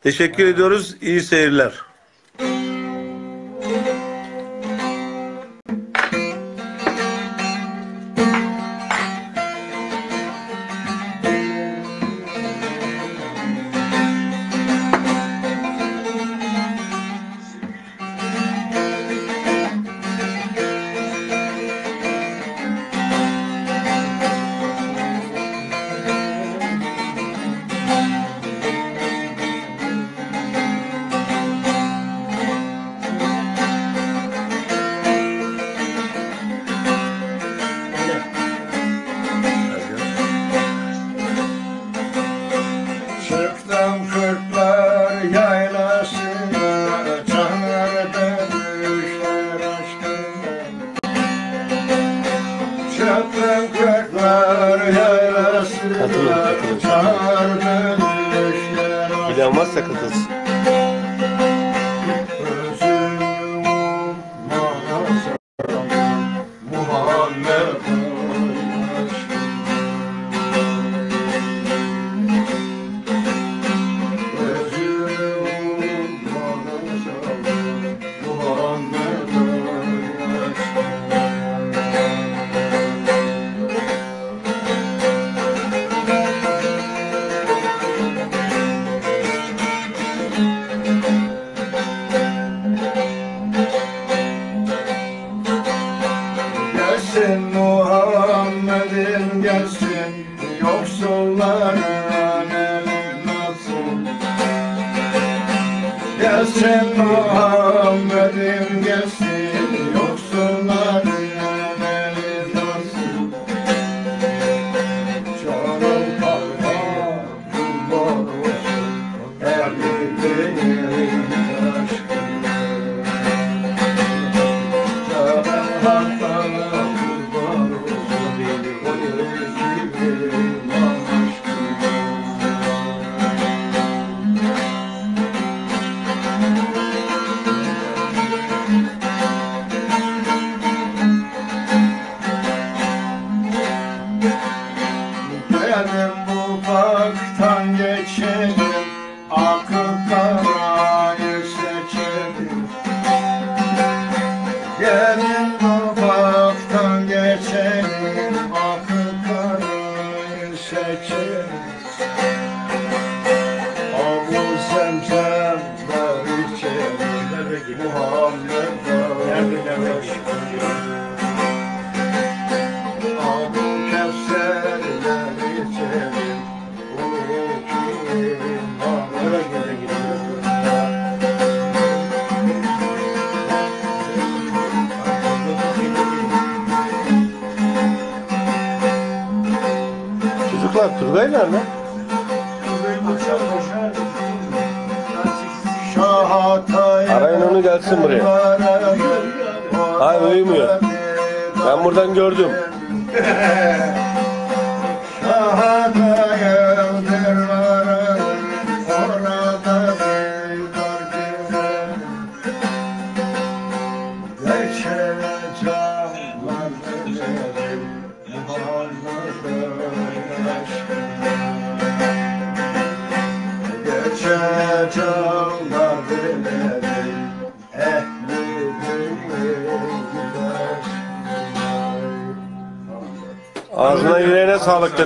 Teşekkür ediyoruz. İyi seyirler. Çıktım kırklar yaylasına Çağırdı düşler aşkına Çıktım kırklar yaylasına. Çağırdı düşler aşkına Bilen varsa katılsın. Gelsin Muhammed'in gelsin. Yoksulların eli nasıl? Gelsin Muhammed'in gelsin baktan geçelim Akıl karayı seçelim. Gelin mutfaktan geçelim Akıl karayı seçelim. Abu zemzemler içelim Muhammed'e Çocuklar Turgay nerede? Arayın onu gelsin buraya. Hayır, uyumuyor. Ben buradan gördüm. Ağzına yüreğine sağlık.